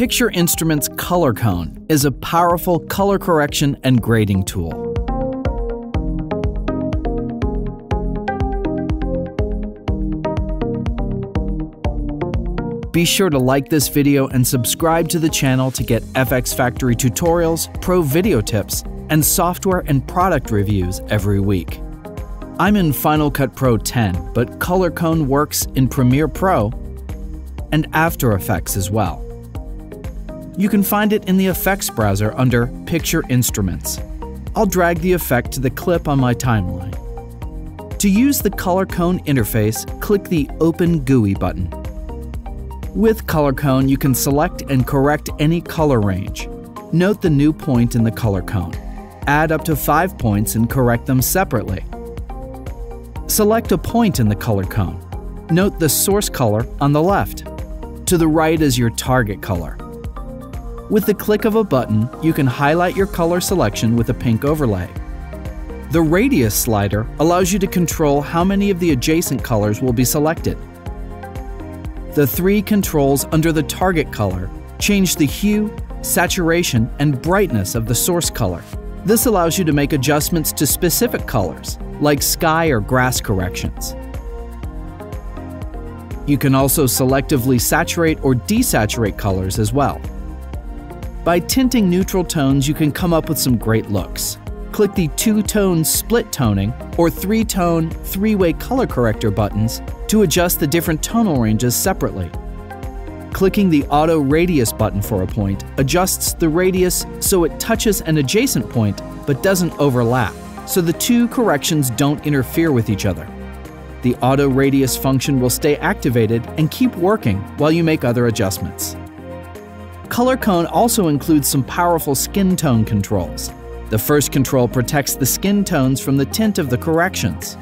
Picture Instruments Color Cone is a powerful color correction and grading tool. Be sure to like this video and subscribe to the channel to get FX Factory tutorials, pro video tips, and software and product reviews every week. I'm in Final Cut Pro 10, but Color Cone works in Premiere Pro and After Effects as well. You can find it in the Effects browser under Picture Instruments. I'll drag the effect to the clip on my timeline. To use the Color Cone interface, click the Open GUI button. With Color Cone, you can select and correct any color range. Note the new point in the color cone. Add up to five points and correct them separately. Select a point in the color cone. Note the source color on the left. To the right is your target color. With the click of a button, you can highlight your color selection with a pink overlay. The radius slider allows you to control how many of the adjacent colors will be selected. The three controls under the target color change the hue, saturation, and brightness of the source color. This allows you to make adjustments to specific colors, like sky or grass corrections. You can also selectively saturate or desaturate colors as well. By tinting neutral tones, you can come up with some great looks. Click the two-tone split toning or three-tone, three-way color corrector buttons to adjust the different tonal ranges separately. Clicking the Auto Radius button for a point adjusts the radius so it touches an adjacent point but doesn't overlap, so the two corrections don't interfere with each other. The Auto Radius function will stay activated and keep working while you make other adjustments. Color Cone also includes some powerful skin tone controls. The first control protects the skin tones from the tint of the corrections.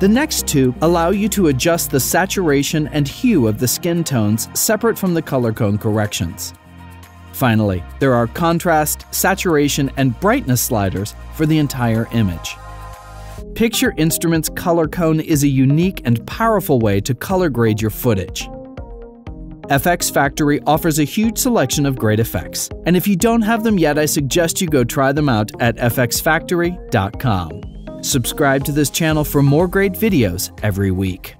The next two allow you to adjust the saturation and hue of the skin tones separate from the color cone corrections. Finally, there are contrast, saturation, and brightness sliders for the entire image. Picture Instruments Color Cone is a unique and powerful way to color grade your footage. FX Factory offers a huge selection of great effects, and if you don't have them yet, I suggest you go try them out at fxfactory.com. Subscribe to this channel for more great videos every week.